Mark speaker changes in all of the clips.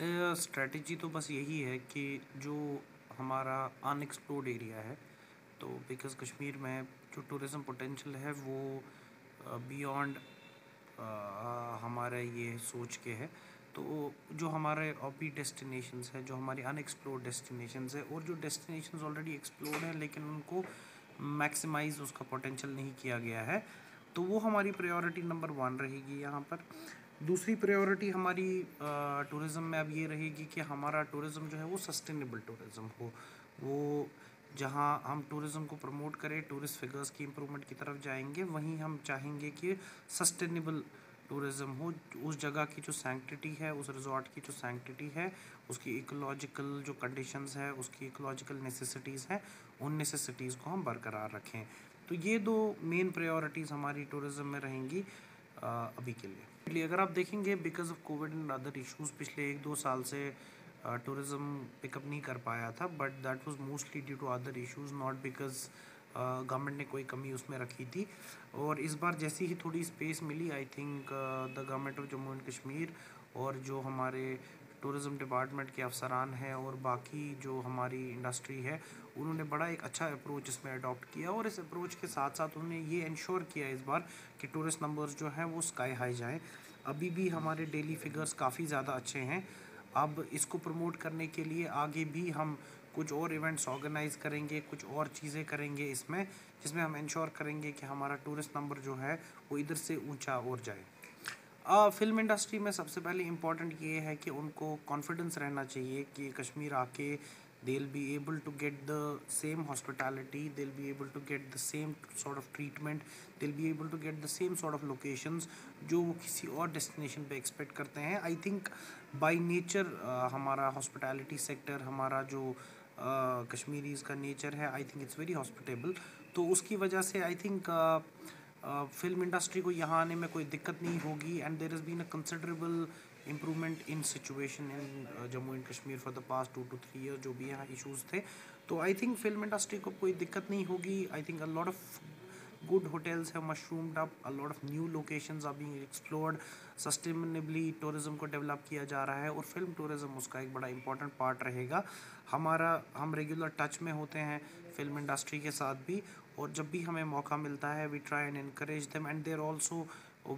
Speaker 1: Strategy तो बस यही है कि जो हमारा अनएक्सप्लोर्ड एरिया है तो बिकॉज़ कश्मीर में जो टूरिज़म पोटेंशियल है, वो बियॉन्ड हमारे ये सोच के है। तो जो हमारे ऑपी डेस्टिनेशंस हैं, जो हमारी अनएक्सप्लोर्ड डेस्टिनेशंस है, और जो डेस्टिनेशंस ऑलरेडी एक्सप्लोर्ड हैं, लेकिन उनको मैक्सिमाइज उसका पोटेंशियल नहीं किया गया है तो वो हमारी प्रायोरिटी नंबर वन रहेगी यहाँ पर। दूसरी प्रायोरिटी हमारी टूरिज़्म में अब ये रहेगी कि हमारा टूरिज़्म जो है वो सस्टेनेबल टूरिज़्म हो। वो जहाँ हम टूरिज़्म को प्रमोट करें टूरिस्ट फिगर्स की इम्प्रूवमेंट की तरफ़ जाएँगे, वहीं हम चाहेंगे कि सस्टेनेबल टूरिज़्म हो। उस जगह की जो सैंक्टिटी है, उस रिजॉर्ट की जो सैंक्टिटी है, उसकी इकोलॉजिकल जो कंडीशंस है, उसकी इकोलॉजिकल नेसेसिटीज़ हैं, उन नेसेसिटीज़ को हम बरकरार रखें। तो ये दो मेन प्रायोरिटीज़ हमारी टूरिज़्म में रहेंगी। अभी के लिए। अगर आप देखेंगे because of COVID and other issues पिछले एक दो साल से टूरिज़्म पिकअप नहीं कर पाया था but that was mostly due to other issues not because government ने कोई कमी उसमें रखी थी। और इस बार जैसी ही थोड़ी space milli I think the government of Jammu and Kashmir और जो हमारे टूरिज़म डिपार्टमेंट के अफसरान हैं और बाकी जो हमारी इंडस्ट्री है, उन्होंने बड़ा एक अच्छा अप्रोच इसमें अडॉप्ट किया और इस अप्रोच के साथ साथ उन्होंने ये इंश्योर किया इस बार कि टूरिस्ट नंबर्स जो हैं वो स्काई हाई जाएँ। अभी भी हमारे डेली फिगर्स काफ़ी ज़्यादा अच्छे हैं। अब इसको प्रमोट करने के लिए आगे भी हम कुछ और इवेंट्स ऑर्गेनाइज करेंगे, कुछ और चीज़ें करेंगे इसमें, जिसमें हम इंश्योर करेंगे कि हमारा टूरिस्ट नंबर जो है वो इधर से ऊँचा और जाए। फ़िल्म इंडस्ट्री में सबसे पहले इंपॉर्टेंट ये है कि उनको कॉन्फिडेंस रहना चाहिए कि कश्मीर आके they'll be able to get the same hospitality they'll be able to get the same sort of treatment they'll be able to get the same sort of locations जो वो किसी और डेस्टिनेशन पे एक्सपेक्ट करते हैं। आई थिंक बाय नेचर हमारा hospitality sector हमारा जो कश्मीरीज़ uh, का नेचर है I think it's very hospitable तो उसकी वजह से आई थिंक फ़िल्म इंडस्ट्री को यहाँ आने में कोई दिक्कत नहीं होगी and there is been a considerable improvement in situation in Jammu and Kashmir for the past two two three year जो भी यहाँ इशूज़ थे। तो आई थिंक फ़िल्म इंडस्ट्री को कोई दिक्कत नहीं होगी। I think a lot of good hotels have mushroomed up a lot of new locations are being explored. Sustainably tourism को डेवलप किया जा रहा है और फ़िल्म टूरिज़्म उसका एक बड़ा इंपॉर्टेंट पार्ट रहेगा। हमारा, हम रेगुलर टच में होते हैं फ़िल्म इंडस्ट्री के साथ भी और जब भी हमें मौका मिलता है we try and increase them and there also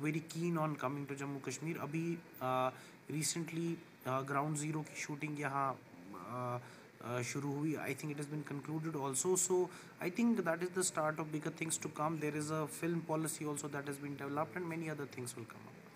Speaker 1: very keen on coming to Jammu Kashmir अभी रिसेंटली ग्राउंड ज़ीरो की शूटिंग यहाँ Uh, shuru hui. I think it has been concluded also. So i think that is the start of bigger things to come. There is a film policy also that has been developed and many other things will come up.